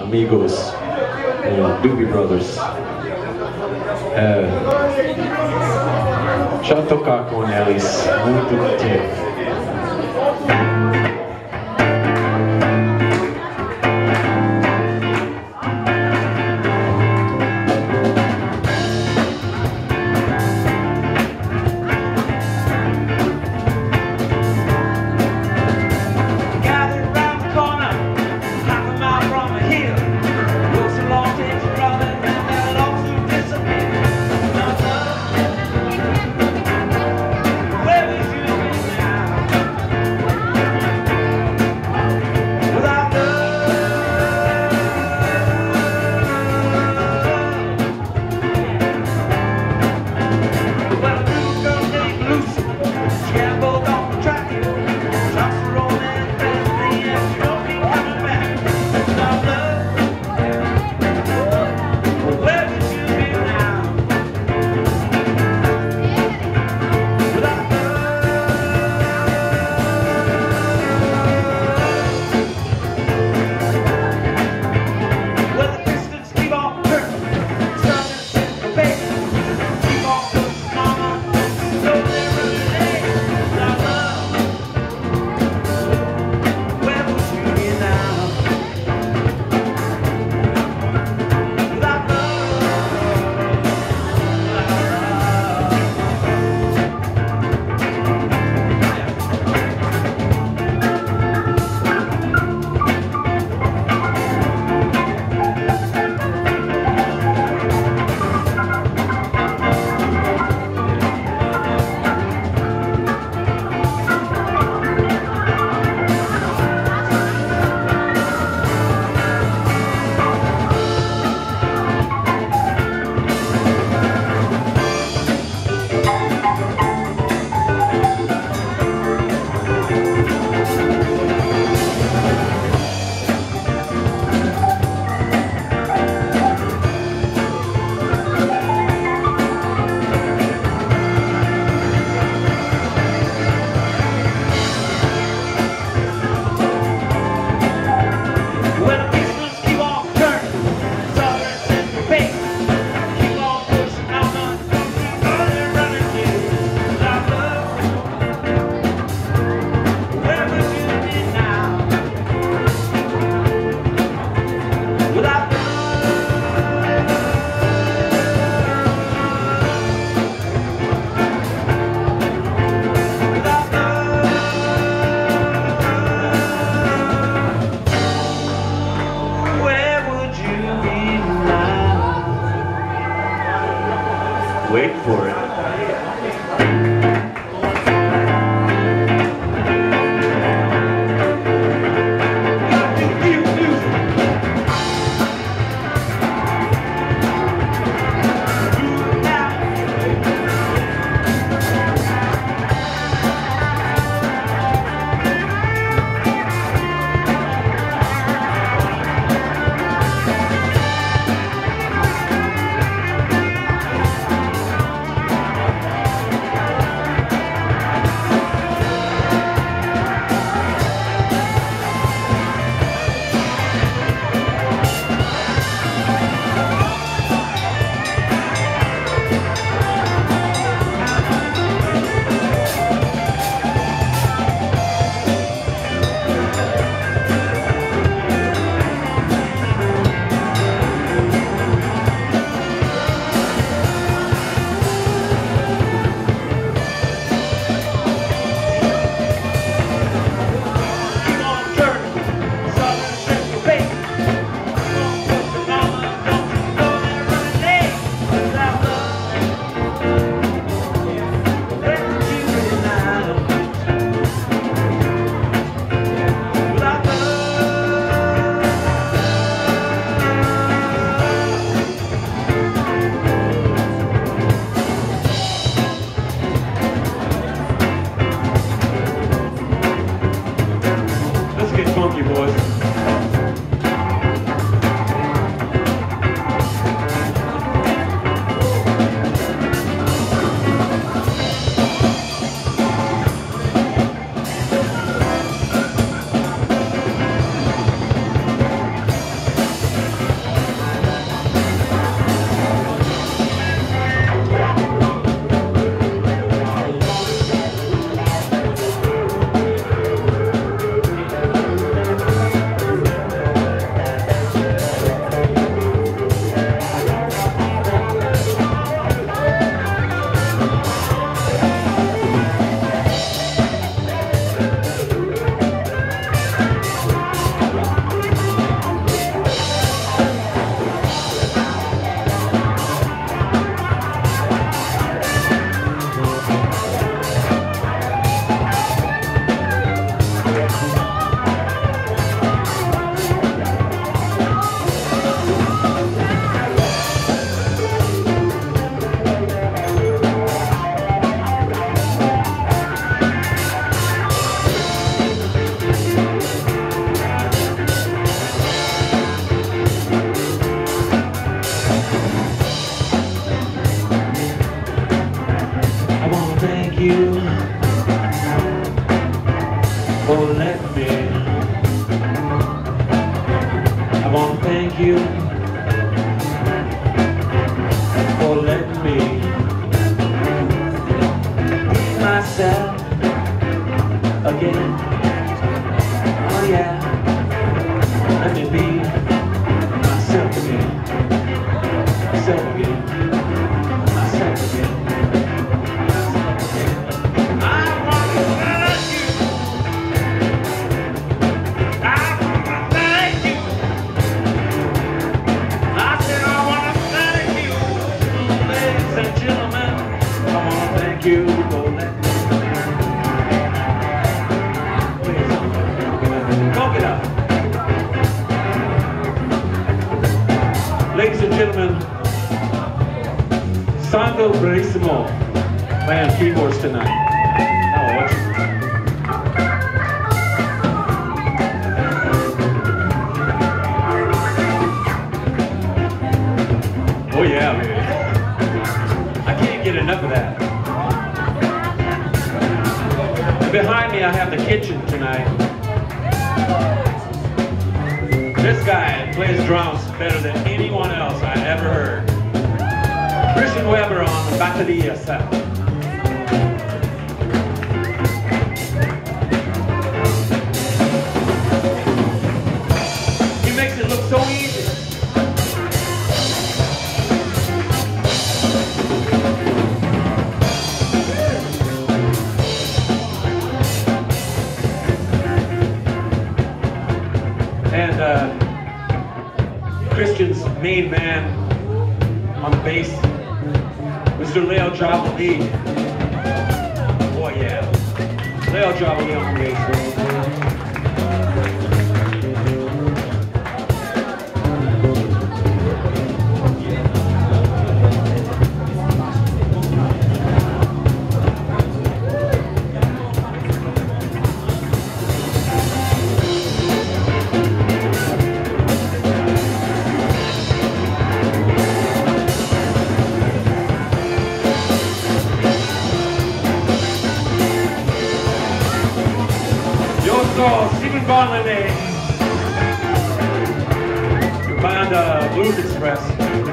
amigos, uh, Doobie Brothers. Uh, já tocar com eles muito tempo. I want to thank you for letting me be myself again. Oh yeah, let me be myself again. Myself again. Sandro Verissimo playing keyboards tonight. Oh, Oh yeah. I can't get enough of that. Behind me I have the kitchen tonight. This guy plays drums better than anyone else. Christian Weber on the bateria set. He makes it look so easy. And uh, Christian's main man on the bass, Mr. Leo Javali. Boy, yeah. Leo Javali on the bass. Sono Steven Von Linne, band uh, Blues Express.